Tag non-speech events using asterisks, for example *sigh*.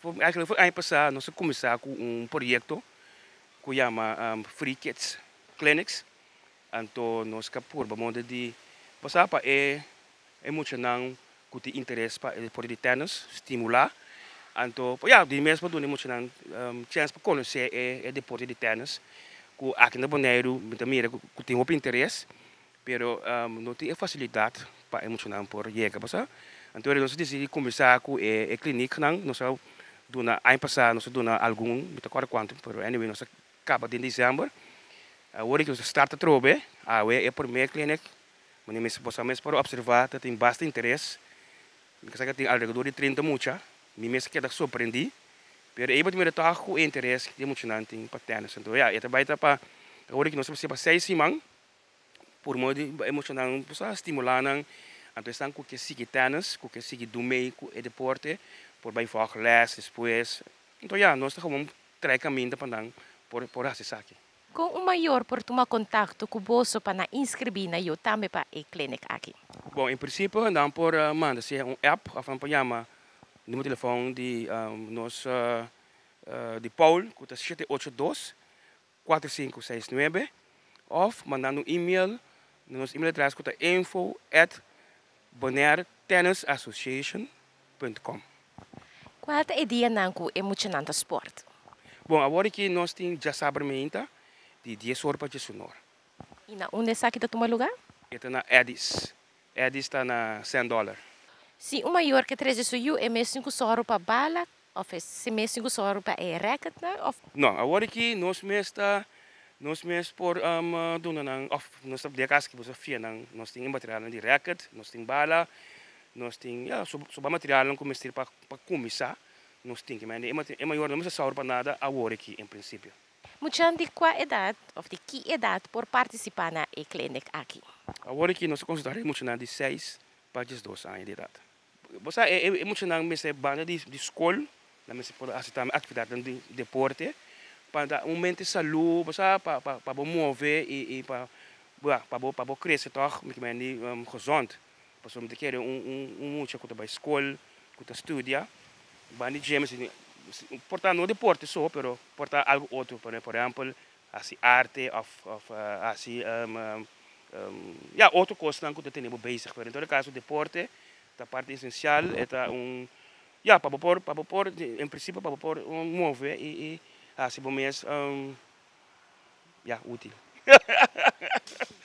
foi, eigenlijk foi ano passado nós começamos com um projeto que chama um, Free Kids Clinics. Então nós capur modo de passar para é emocionar que tem interesse para o de tennis, estimular. Então, ja, die mensen doen emocionar um, chance para conhecer é, é deporte de tennis. Que aqui na Bonaire, mira que tem muito interesse, pero um, não tem facilidade para emocionar por chega, passar. Então nós decidimos começar com a, a clínica, nós dona ano passado nós dona algum, não sei quanto, mas anyway nós acaba de dezembro. Agora que nós starta trobe, a é a primeira clínica, mas nós possamos para observar que tem bastante interesse. Porque tem ao redor de 30 mucha, me mesmo queda surpreendi. Pero aí primeiro tá com interesse que tem muito nante em paternas. Então, ja, é também para agora que nós precisamos seis simang, por modo emocional, para estimular, então estão com que siga tennis, com que siga do meio, o deporte, por falar les depois. Então, ja, nós estamos três caminhos para por por essa aqui. Com o maior por tomar contato com o bolso para inscrever na eu também para a clínica aqui. Bom, em princípio, andamos por uh, manda se um app, a família chama número de telefone de um, uh, uh, de Paul, que é 782 4569 ou mandando um e-mail, nosso e-mail atrás que é info at. Qual é a ideia nanku emocionante sport? Bom, agora que nós temos já sabimento de 10 horas para sonor. E na onde está que toma lugar? Está na Edis. Edis está na 100 dólares. Se o maior que traz isso é mesmo 5 horas para bala, ou se mesmo 5 horas para é racket, não? Não, agora que nós está nós mesmo por um, doen nang of nós temos casa que você fia nang nós temos material de racket, nós temos bala, nós temos ja, so, so material não começar para para começar, nós temos mas é maior não precisa saber para nada agora aqui em princípio. Muitos de qual idade ou de que idade por participar na e clínica aqui? Agora aqui nós consideramos de 6 para 12 anos de idade. Você é, é, é muito na mesa banda de, de escola, na mesa por assistir atividade de deporte, para um momento de saúde, para para para para mover e e para para para crescer toch, met men um, gezond. Pas om te keren um um um muito que vai escola, que estudia, bani gems portar no deporte só, pero portar algo outro, por, por exemplo, assim arte of of uh, assim um, um, um, ja, outra coisa que temos bezig. Pero em todo caso, deporte, a parte essencial é um ja, para pôr, para pôr, em princípio, para pôr um mover e, e assim, bom mês, um, ja, útil. *laughs*